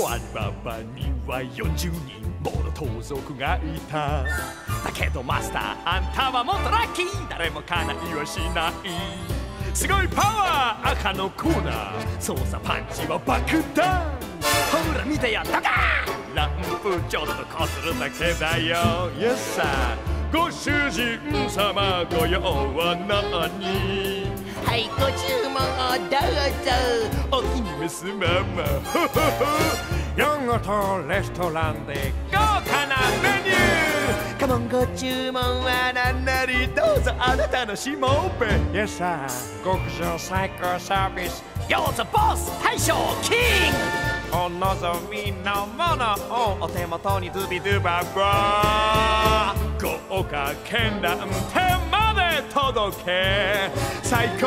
馬場には40人もの盗賊がいた。だけどマスターあんたはもっとラッキー。誰もかないはしない。すごいパワー赤のコーナー。操作パンチは爆弾。ほら見てやったか。ランプちょっとこするだけだよ。Yes sir ご主人様ご用は何？はいご注文をどうぞ。お気に召すまま。ヨンゴとレストランで豪華なメニュー。カモンご注文は何なり。どうぞあなたのしもべ Yes sir 極上最高サービス。ようぞボス大将キンお望みのものを。お手元にズビドゥババ豪華絢爛天まで届け。最高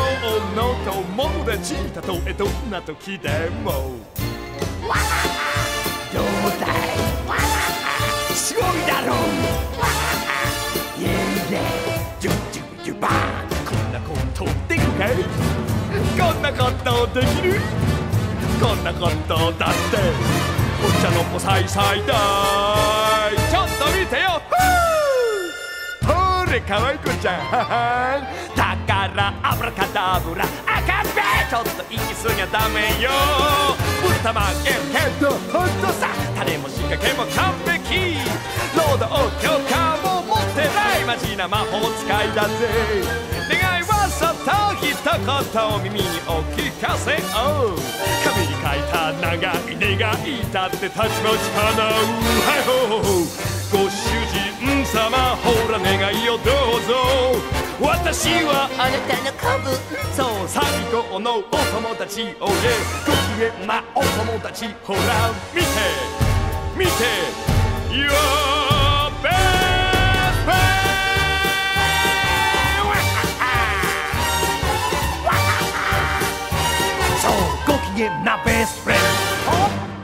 の友達たとえどんな時でも。わどうだい？わすごいだろう。わイエイイエイジュジュジュバーン。こんなことできるかい？こんなことできる？こんなことだって。お茶の子さいさいだ。ふーほれかわい子ちゃん。だからアブラカダブラ。赤べ。ちょっと行き過ぎゃダメよ。ぶったまげるけどほんとさ。種も仕掛けも完璧。ロードを許可も持ってないマジな魔法使いだぜ。願いはそっと一言を耳にお聞かせを紙に書いた長い願いだってたちまち叶う。はいほほほご主人様ほ私はあなたの子分そう最高のお友達おいでご機嫌なお友達。ほら見て見て。Your best friend そうご機嫌なベスフレンド